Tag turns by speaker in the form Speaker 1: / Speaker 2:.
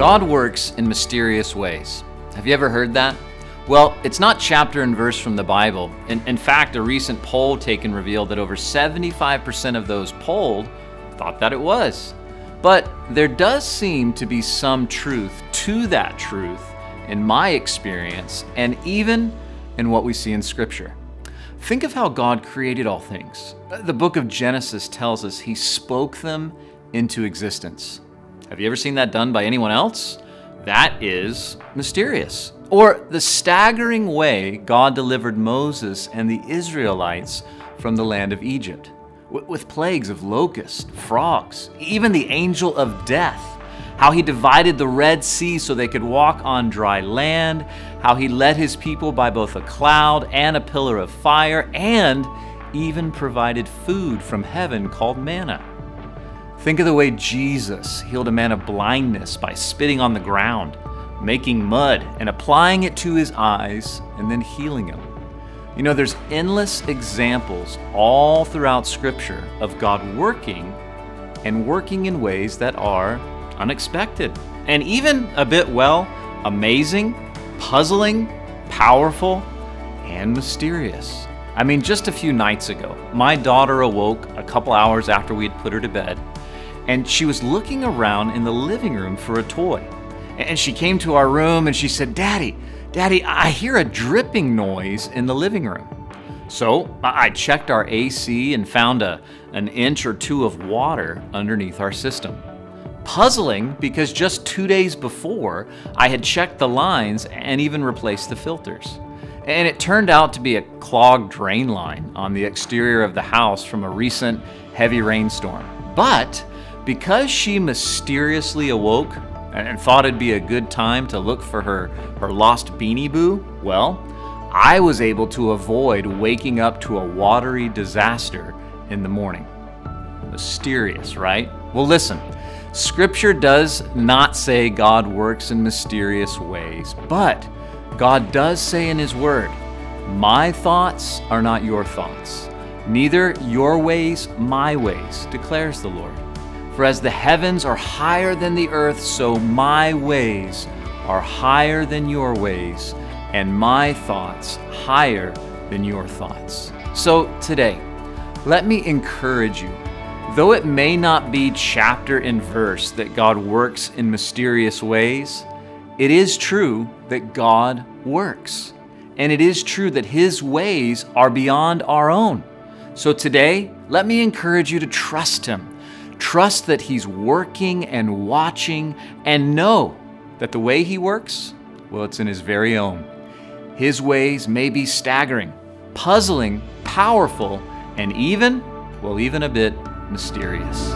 Speaker 1: God works in mysterious ways. Have you ever heard that? Well, it's not chapter and verse from the Bible. In, in fact, a recent poll taken revealed that over 75% of those polled thought that it was. But there does seem to be some truth to that truth in my experience and even in what we see in Scripture. Think of how God created all things. The book of Genesis tells us He spoke them into existence. Have you ever seen that done by anyone else? That is mysterious. Or the staggering way God delivered Moses and the Israelites from the land of Egypt, with plagues of locusts, frogs, even the angel of death. How he divided the Red Sea so they could walk on dry land, how he led his people by both a cloud and a pillar of fire, and even provided food from heaven called manna. Think of the way Jesus healed a man of blindness by spitting on the ground, making mud, and applying it to his eyes, and then healing him. You know, there's endless examples all throughout Scripture of God working and working in ways that are unexpected and even a bit, well, amazing, puzzling, powerful, and mysterious. I mean, just a few nights ago, my daughter awoke a couple hours after we had put her to bed and she was looking around in the living room for a toy. And she came to our room and she said, Daddy, Daddy, I hear a dripping noise in the living room. So I checked our AC and found a, an inch or two of water underneath our system. Puzzling because just two days before, I had checked the lines and even replaced the filters. And it turned out to be a clogged drain line on the exterior of the house from a recent heavy rainstorm. But because she mysteriously awoke and thought it'd be a good time to look for her, her lost Beanie Boo, well, I was able to avoid waking up to a watery disaster in the morning. Mysterious, right? Well, listen, Scripture does not say God works in mysterious ways, but God does say in His Word, My thoughts are not your thoughts, neither your ways my ways, declares the Lord. For as the heavens are higher than the earth, so my ways are higher than your ways, and my thoughts higher than your thoughts. So today, let me encourage you. Though it may not be chapter and verse that God works in mysterious ways, it is true that God works. And it is true that His ways are beyond our own. So today, let me encourage you to trust Him Trust that He's working and watching, and know that the way He works, well, it's in His very own. His ways may be staggering, puzzling, powerful, and even, well, even a bit mysterious.